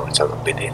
kalau cakap pendek